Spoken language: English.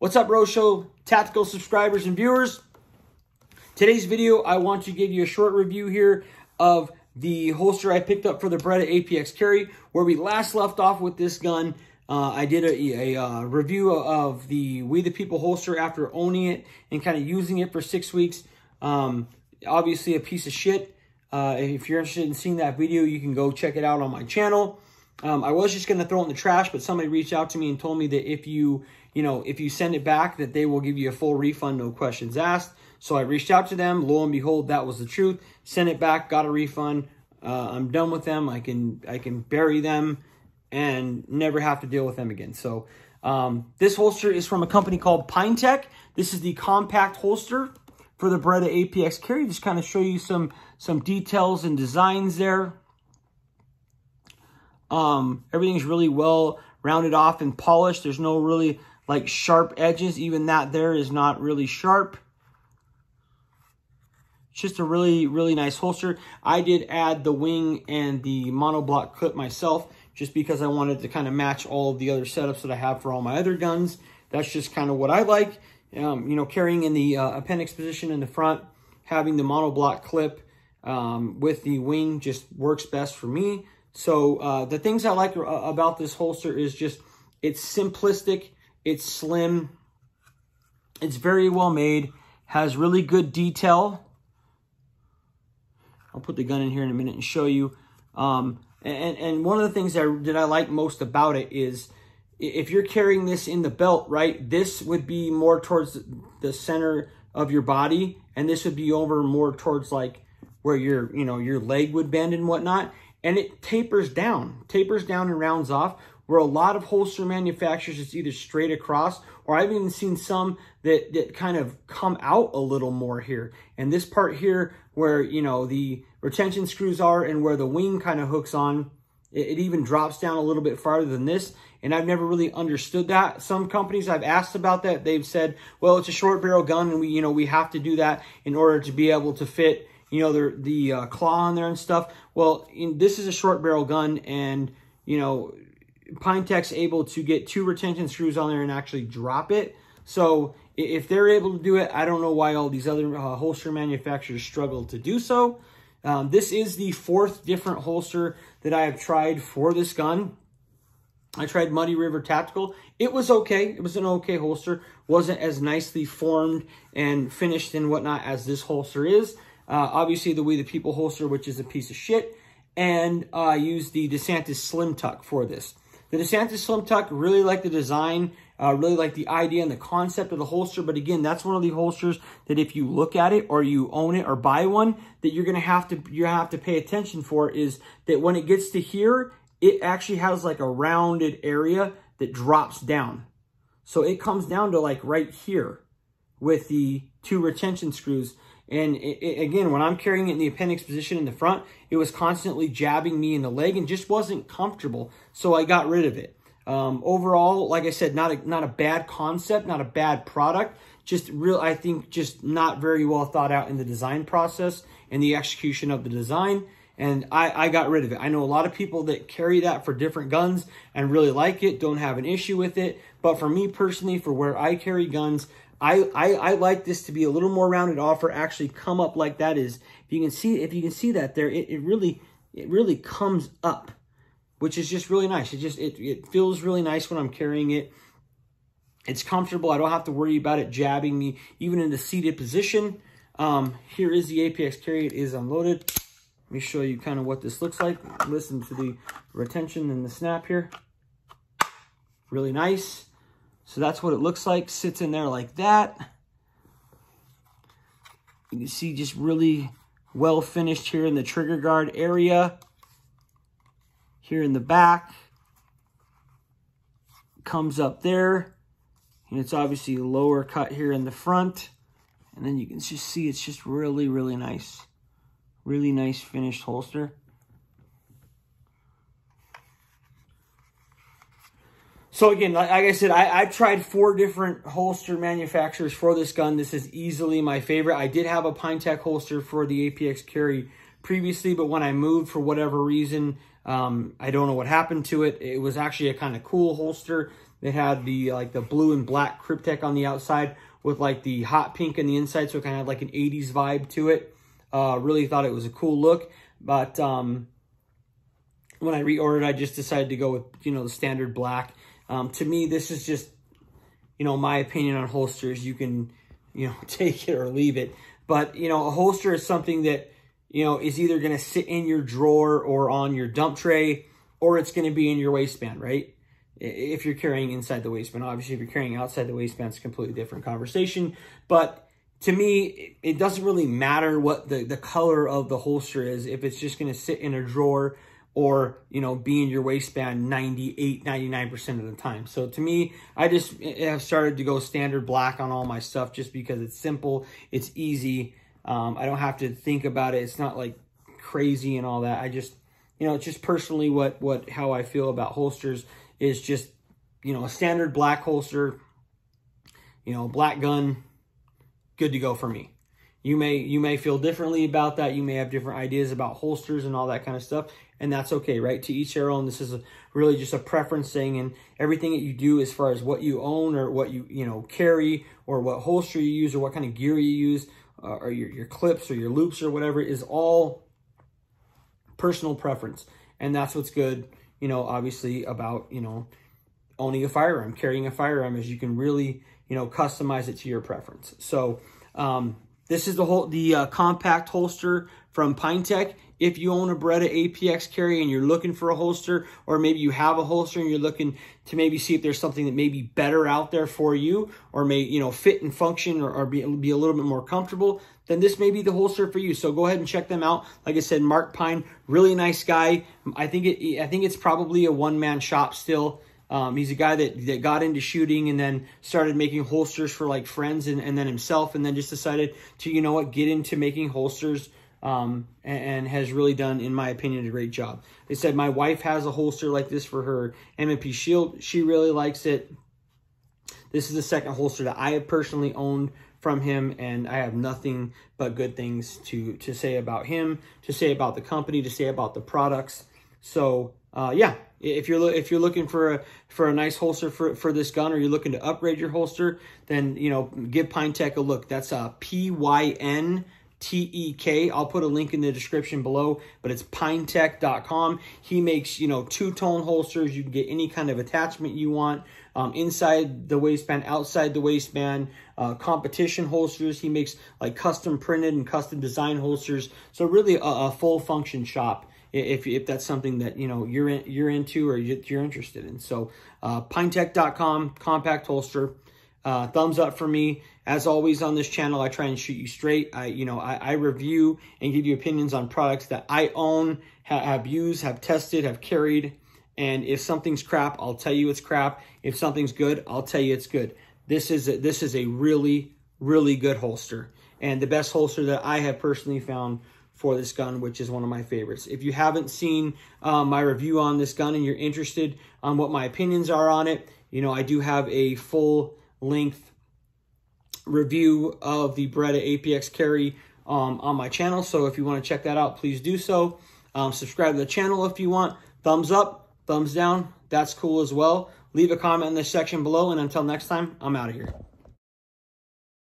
What's up, Rowe Show tactical subscribers and viewers? Today's video, I want to give you a short review here of the holster I picked up for the Beretta APX Carry, where we last left off with this gun. Uh, I did a, a, uh, review of the We the People holster after owning it and kind of using it for six weeks. Um, obviously a piece of shit. Uh, if you're interested in seeing that video, you can go check it out on my channel. Um, I was just going to throw it in the trash, but somebody reached out to me and told me that if you, you know, if you send it back, that they will give you a full refund, no questions asked. So I reached out to them. Lo and behold, that was the truth. Sent it back, got a refund. Uh, I'm done with them. I can I can bury them and never have to deal with them again. So um, this holster is from a company called Pyntek. This is the compact holster for the Beretta APX Carry. Just kind of show you some some details and designs there. Um, everything's really well rounded off and polished. There's no really like sharp edges. Even that there is not really sharp. It's just a really, really nice holster. I did add the wing and the monoblock clip myself just because I wanted to kind of match all of the other setups that I have for all my other guns. That's just kind of what I like. Um, you know, carrying in the uh, appendix position in the front, having the monoblock clip um, with the wing just works best for me. So uh, the things I like uh, about this holster is just it's simplistic, it's slim, it's very well made, has really good detail. I'll put the gun in here in a minute and show you. Um, and, and one of the things that, that I like most about it is if you're carrying this in the belt, right, this would be more towards the center of your body, and this would be over more towards like where your, you know, your leg would bend and whatnot and it tapers down, tapers down and rounds off, where a lot of holster manufacturers, it's either straight across, or I've even seen some that, that kind of come out a little more here. And this part here, where, you know, the retention screws are and where the wing kind of hooks on, it, it even drops down a little bit farther than this. And I've never really understood that. Some companies I've asked about that, they've said, well, it's a short barrel gun and we, you know, we have to do that in order to be able to fit you know, the, the uh, claw on there and stuff. Well, in, this is a short barrel gun and, you know, Pyntek's able to get two retention screws on there and actually drop it. So if they're able to do it, I don't know why all these other uh, holster manufacturers struggle to do so. Um, this is the fourth different holster that I have tried for this gun. I tried Muddy River Tactical. It was okay. It was an okay holster. Wasn't as nicely formed and finished and whatnot as this holster is. Uh, obviously, the We the People holster, which is a piece of shit. And uh, I used the DeSantis Slim Tuck for this. The DeSantis Slim Tuck, really like the design, uh, really like the idea and the concept of the holster. But again, that's one of the holsters that if you look at it or you own it or buy one, that you're gonna have to you have to pay attention for is that when it gets to here, it actually has like a rounded area that drops down. So it comes down to like right here with the two retention screws. And it, it, again, when I'm carrying it in the appendix position in the front, it was constantly jabbing me in the leg and just wasn't comfortable. So I got rid of it. Um, overall, like I said, not a, not a bad concept, not a bad product. Just real, I think, just not very well thought out in the design process and the execution of the design. And I, I got rid of it. I know a lot of people that carry that for different guns and really like it, don't have an issue with it. But for me personally, for where I carry guns, I, I, I like this to be a little more rounded off or actually come up like that is. If you can see, if you can see that there, it, it really, it really comes up, which is just really nice. It just, it, it feels really nice when I'm carrying it. It's comfortable. I don't have to worry about it jabbing me, even in the seated position. Um, here is the APX carry. It is unloaded. Let me show you kind of what this looks like. Listen to the retention and the snap here. Really nice. So that's what it looks like, sits in there like that. You can see just really well finished here in the trigger guard area. Here in the back. Comes up there. And it's obviously lower cut here in the front. And then you can just see it's just really, really nice. Really nice finished holster. So again, like, I said, I, I tried four different holster manufacturers for this gun. This is easily my favorite. I did have a Pyntek holster for the APX carry previously, but when I moved for whatever reason, um, I don't know what happened to it. It was actually a kind of cool holster They had the like the blue and black Kryptek on the outside with like the hot pink on the inside, so it kind of had like an 80s vibe to it. Uh, really thought it was a cool look, but um, when I reordered, I just decided to go with, you know, the standard black. Um, to me, this is just, you know, my opinion on holsters. You can, you know, take it or leave it. But, you know, a holster is something that, you know, is either going to sit in your drawer or on your dump tray, or it's going to be in your waistband, right? If you're carrying inside the waistband. Obviously, if you're carrying outside the waistband, it's a completely different conversation. But to me, it doesn't really matter what the, the color of the holster is. If it's just going to sit in a drawer or, you know, be in your waistband 98, 99% of the time. So to me, I just have started to go standard black on all my stuff just because it's simple, it's easy. Um, I don't have to think about it. It's not like crazy and all that. I just, you know, it's just personally what, what, how I feel about holsters is just, you know, a standard black holster, you know, black gun, good to go for me. You may you may feel differently about that. You may have different ideas about holsters and all that kind of stuff, and that's okay, right? To each their own. This is a, really just a preference thing, and everything that you do as far as what you own or what you you know carry or what holster you use or what kind of gear you use uh, or your, your clips or your loops or whatever is all personal preference, and that's what's good. You know, obviously about you know owning a firearm, carrying a firearm, is you can really you know customize it to your preference. So. Um, this is the whole the uh, compact holster from Pyntek. If you own a Beretta APX carry and you're looking for a holster, or maybe you have a holster and you're looking to maybe see if there's something that may be better out there for you, or may you know fit and function, or, or be, be a little bit more comfortable, then this may be the holster for you. So go ahead and check them out. Like I said, Mark Pine, really nice guy. I think it. I think it's probably a one man shop still. Um, he's a guy that, that got into shooting and then started making holsters for like friends and, and then himself and then just decided to, you know what, get into making holsters um, and, and, has really done, in my opinion, a great job. They said my wife has a holster like this for her M&P Shield. She really likes it. This is the second holster that I have personally owned from him and I have nothing but good things to, to say about him, to say about the company, to say about the products. So uh, yeah, if you're if you're looking for a for a nice holster for for this gun, or you're looking to upgrade your holster, then you know give Pyntek a look. That's a P Y N T E K. I'll put a link in the description below, but it's pyntek.com. He makes you know two tone holsters. You can get any kind of attachment you want. Um, inside the waistband, outside the waistband, uh, competition holsters. He makes like custom printed and custom design holsters. So really a, a full function shop if, if that's something that you know you're in, you're into or you're interested in. So uh, pyntek.com compact holster. Uh, thumbs up for me. As always on this channel, I try and shoot you straight. I, you know, I, I review and give you opinions on products that I own, ha have used, have tested, have carried. And if something's crap, I'll tell you it's crap. If something's good, I'll tell you it's good. This is a, this is a really, really good holster. And the best holster that I have personally found for this gun, which is one of my favorites. If you haven't seen um, my review on this gun and you're interested on what my opinions are on it, you know, I do have a full length review of the Beretta APX carry um, on my channel. So if you want to check that out, please do so. Um, subscribe to the channel if you want. Thumbs up, thumbs down, that's cool as well. Leave a comment in the section below, and until next time, I'm out of here.